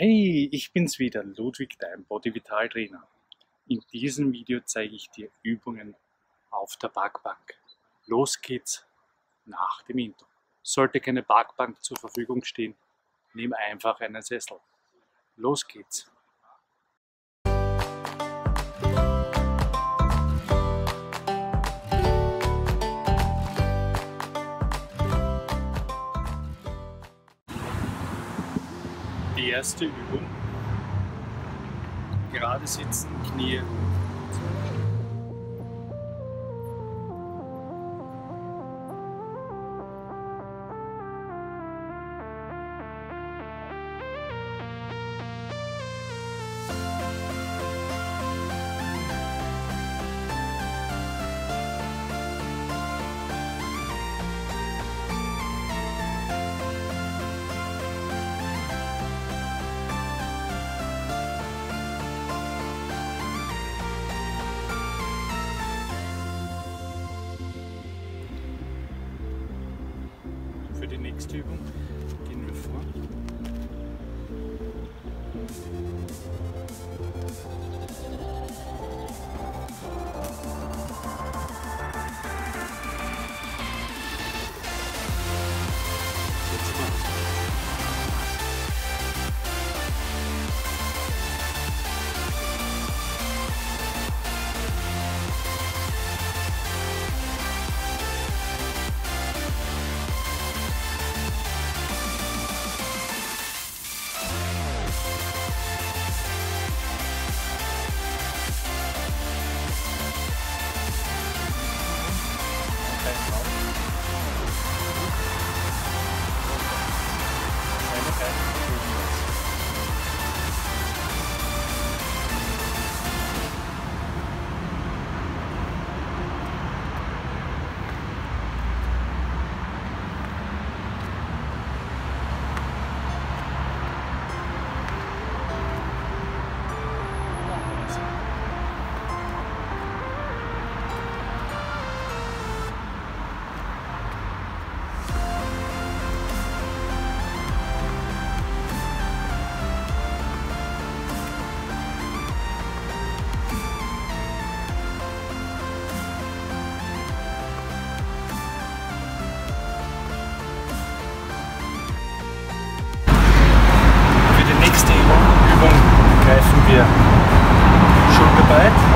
Hey, ich bin's wieder, Ludwig, dein Body Vital Trainer. In diesem Video zeige ich dir Übungen auf der Parkbank. Los geht's nach dem Intro. Sollte keine Parkbank zur Verfügung stehen, nimm einfach einen Sessel. Los geht's. Die erste Übung. Gerade sitzen, Knie Für die nächste Übung gehen wir greifen wir Schulterbreit,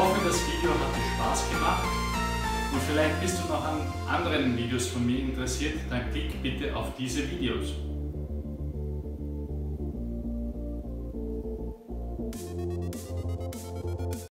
hoffe, das Video hat dir Spaß gemacht und vielleicht bist du noch an anderen Videos von mir interessiert, dann klick bitte auf diese Videos.